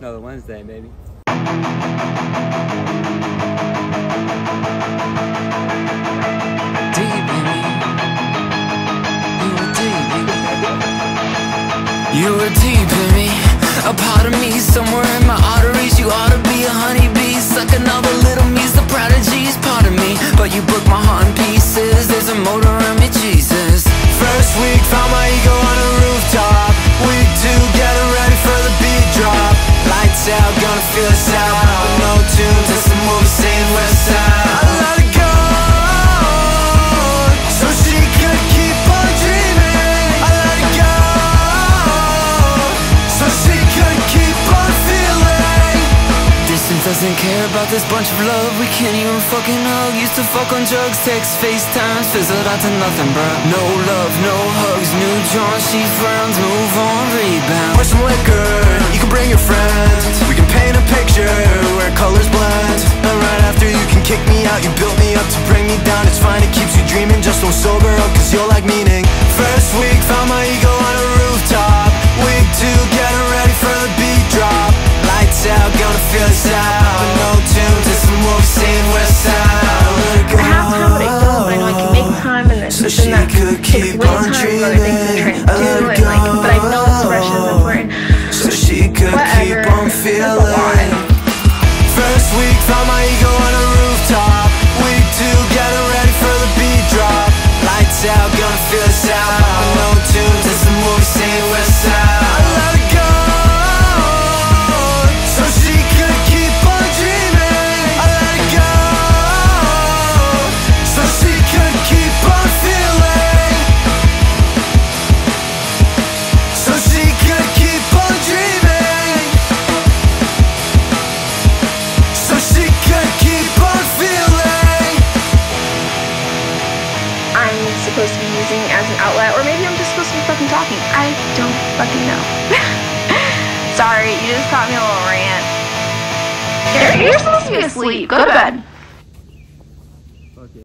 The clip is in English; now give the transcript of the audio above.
Another Wednesday, baby. You were deep in me, a part of me somewhere in my arteries. You ought to be a honeybee, sucking all the little me's, the prodigy's part of me. But you broke my heart doesn't care about this bunch of love. We can't even fucking hug. Used to fuck on drugs, text, FaceTimes, fizzled out to nothing, bruh. No love, no hugs, new John, she frowns, move on, rebound. Pour some liquor, you can bring your friends We can paint a picture where colors blend And right after you can kick me out You built me up to bring me down It's fine, it keeps you dreaming Just don't sober up cause you'll like meaning First week, found my ego on a Out, gonna feel us out no tunes, it's a movie saying West Side Let. I have time, but I don't. But I know I can make time, and So that could takes keep way on time other things to try dreaming. to I do let it. Like, but I know expression is important. So she could Whatever. keep on feeling. First week, found my ego on a rooftop Week two, getting ready for the beat drop Lights out, gonna feel us out no tunes, it's the movie saying West Side I'm supposed to be using as an outlet, or maybe I'm just supposed to be fucking talking. I don't fucking know. Sorry, you just caught me a little rant. You're, you're supposed to be asleep. Go to bed.